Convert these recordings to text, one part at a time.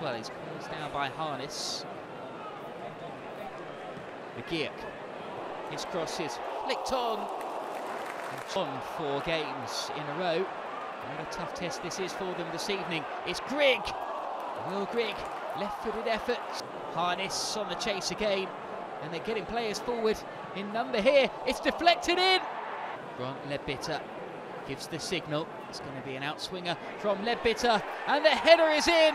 as well. He's closed down by Harness. McGeouch. His crosses flicked on. On four games in a row. What a tough test this is for them this evening. It's Grigg. Will Grigg, left-footed effort. Harness on the chase again. And they're getting players forward in number here. It's deflected in. Grant Leadbitter gives the signal. It's going to be an outswinger from Leadbitter. And the header is in.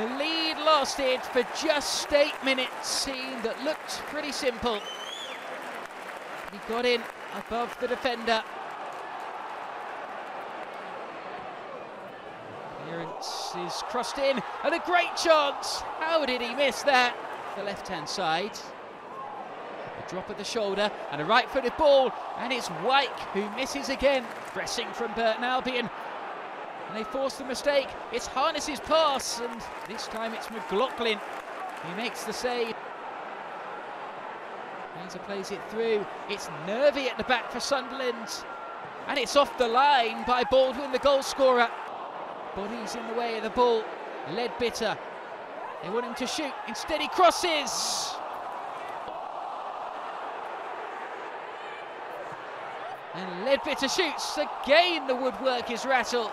The lead lasted for just eight minutes. Scene that looked pretty simple. He got in above the defender. Clearance is crossed in, and a great chance. How did he miss that? The left-hand side. A drop at the shoulder and a right-footed ball, and it's Wyke who misses again. Pressing from Burton Albion, and they force the mistake. It's Harness's pass, and this time it's McLaughlin who makes the save. Fraser plays it through. It's nervy at the back for Sunderland, and it's off the line by Baldwin, the goal scorer. Bodies in the way of the ball. Leadbitter. They want him to shoot. Instead, he crosses. And Leadbitter shoots. Again, the woodwork is rattled.